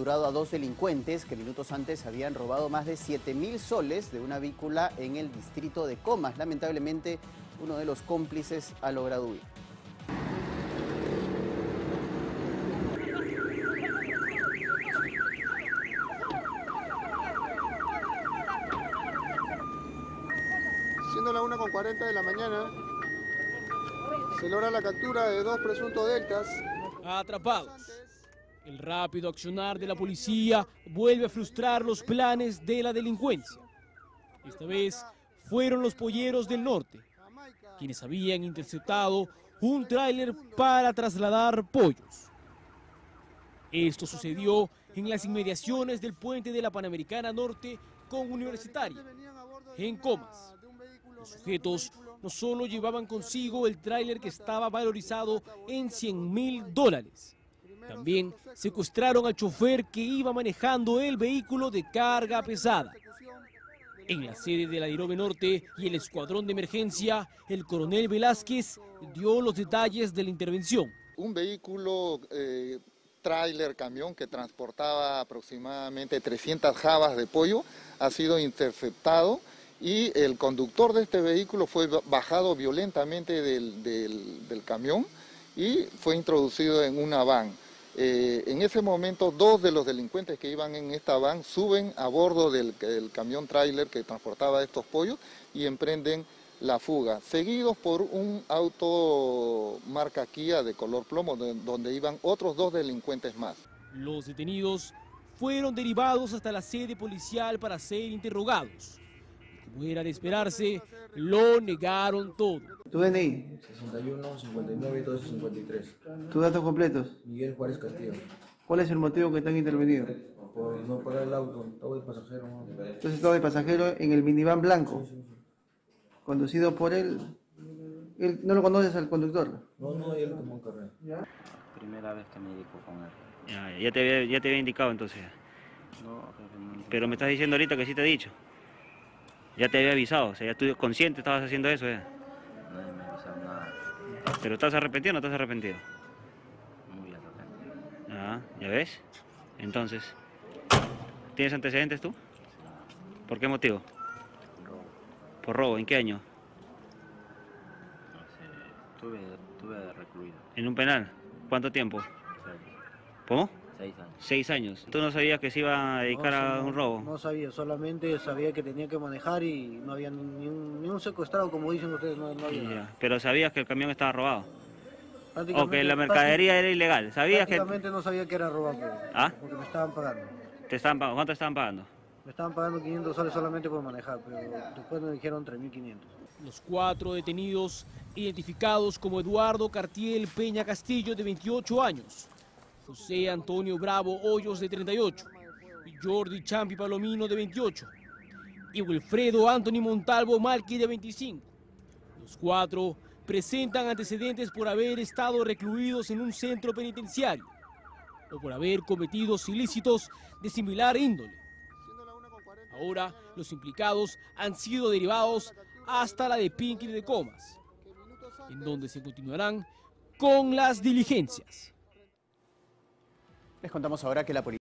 capturado a dos delincuentes que minutos antes habían robado más de 7 mil soles de una vícula en el distrito de Comas. Lamentablemente, uno de los cómplices ha logrado huir. Siendo la 1.40 de la mañana, se logra la captura de dos presuntos deltas. Atrapados. El rápido accionar de la policía vuelve a frustrar los planes de la delincuencia. Esta vez fueron los polleros del norte, quienes habían interceptado un tráiler para trasladar pollos. Esto sucedió en las inmediaciones del puente de la Panamericana Norte con Universitaria, en Comas. Los sujetos no solo llevaban consigo el tráiler que estaba valorizado en 100 mil dólares, también secuestraron al chofer que iba manejando el vehículo de carga pesada. En la sede de la Dirobe Norte y el escuadrón de emergencia, el coronel Velázquez dio los detalles de la intervención. Un vehículo eh, tráiler, camión que transportaba aproximadamente 300 jabas de pollo ha sido interceptado y el conductor de este vehículo fue bajado violentamente del, del, del camión y fue introducido en una van. Eh, en ese momento, dos de los delincuentes que iban en esta van suben a bordo del, camión tráiler que transportaba estos pollos y emprenden la fuga, seguidos por un auto marca Kia de color plomo, de, donde iban otros dos delincuentes más. Los detenidos fueron derivados hasta la sede policial para ser interrogados. Como era de esperarse, lo negaron todo. ¿Tu DNI? 61, 59, 12, 53. ¿Tus datos completos? Miguel Juárez Castillo. ¿Cuál es el motivo que te han intervenido? Por no pagar el auto, estaba de pasajero. ¿no? Entonces estaba de pasajero en el minivan blanco, conducido por él. él. ¿No lo conoces al conductor? No, no, él tomó un carrera. Primera vez que me dedico con él. Ya, ya, te había, ya te había indicado entonces. No. Pero me estás diciendo ahorita que sí te he dicho. Ya te había avisado, o sea, ya tú consciente estabas haciendo eso ya. Nadie me avisó nada. Pero estás arrepentido o no estás arrepentido. Muy arrepentido. Ah, ¿ya ves? Entonces, ¿tienes antecedentes tú? ¿Por qué motivo? Robo. ¿Por robo? ¿En qué año? No sé. Tuve, tuve recluido. ¿En un penal? ¿Cuánto tiempo? Seis, ¿Cómo? Seis años. Seis años. ¿Tú no sabías que se iba a dedicar a un robo? No sabía, solamente sabía que tenía que manejar y no había ni un, ni un secuestrado, como dicen ustedes, no, no había. Ya, Pero sabías que el camión estaba robado. O que la mercadería era ilegal. ¿Sabías que no sabía que era robado, pero- ¿Ah? porque me estaban pagando. te estaban pagando? ¿Cuánto estaban pagando? Me estaban pagando 500 soles solamente por manejar, pero después me dijeron 3.500. Los cuatro detenidos, identificados como Eduardo Cartiel Peña Castillo, de 28 años, José Antonio Bravo Hoyos, de 38, y Jordi Champi Palomino, de 28, y Wilfredo Anthony Montalvo Malqui, de 25. Los cuatro presentan antecedentes por haber estado recluidos en un centro penitenciario o por haber cometido ilícitos de similar índole. Ahora los implicados han sido derivados hasta la de Pinky de Comas, en donde se continuarán con las diligencias. Les contamos ahora que la policía